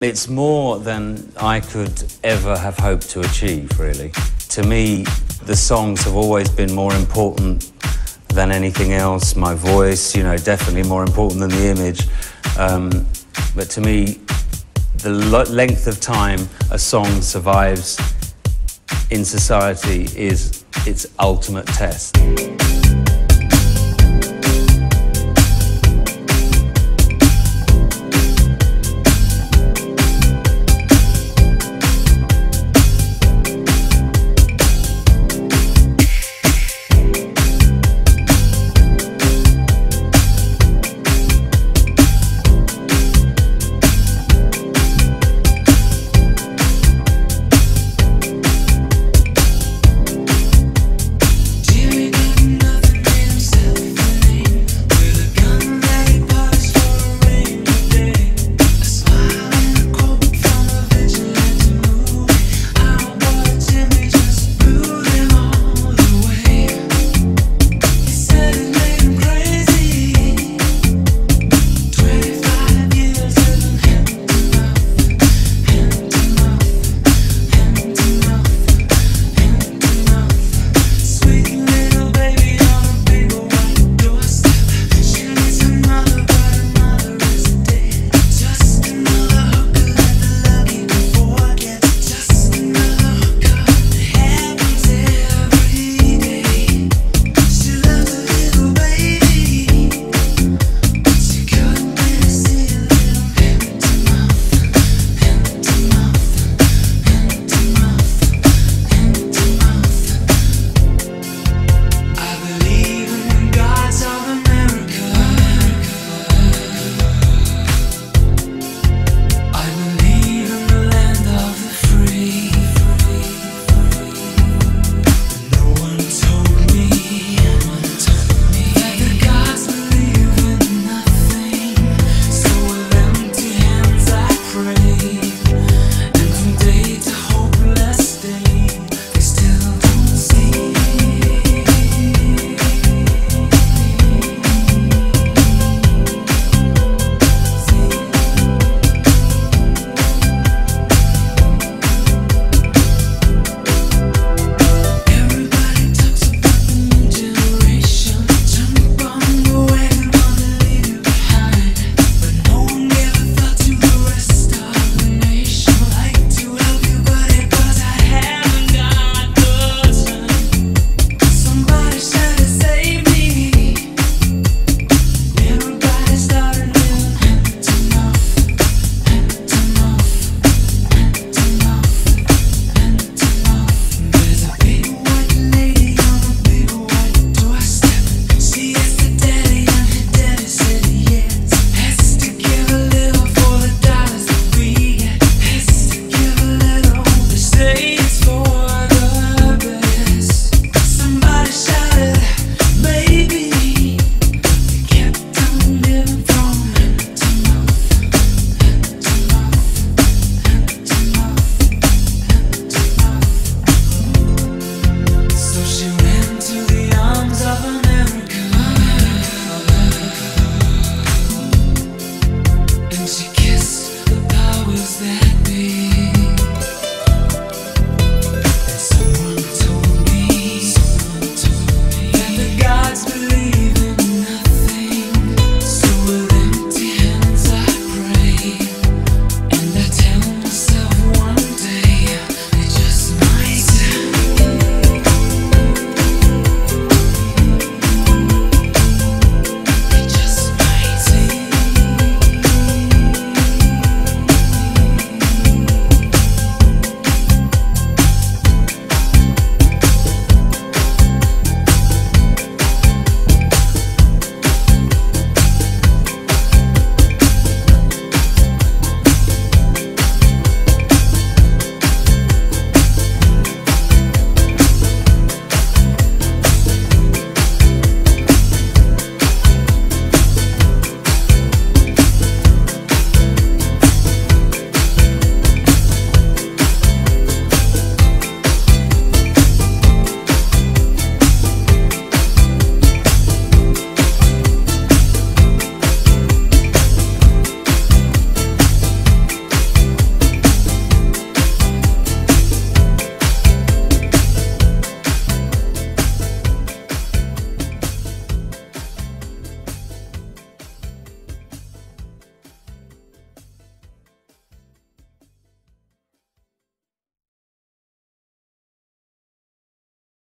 It's more than I could ever have hoped to achieve, really. To me, the songs have always been more important than anything else. My voice, you know, definitely more important than the image. Um, but to me, the length of time a song survives in society is its ultimate test.